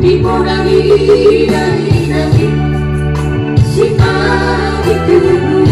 Bagaimana? Satu lagi?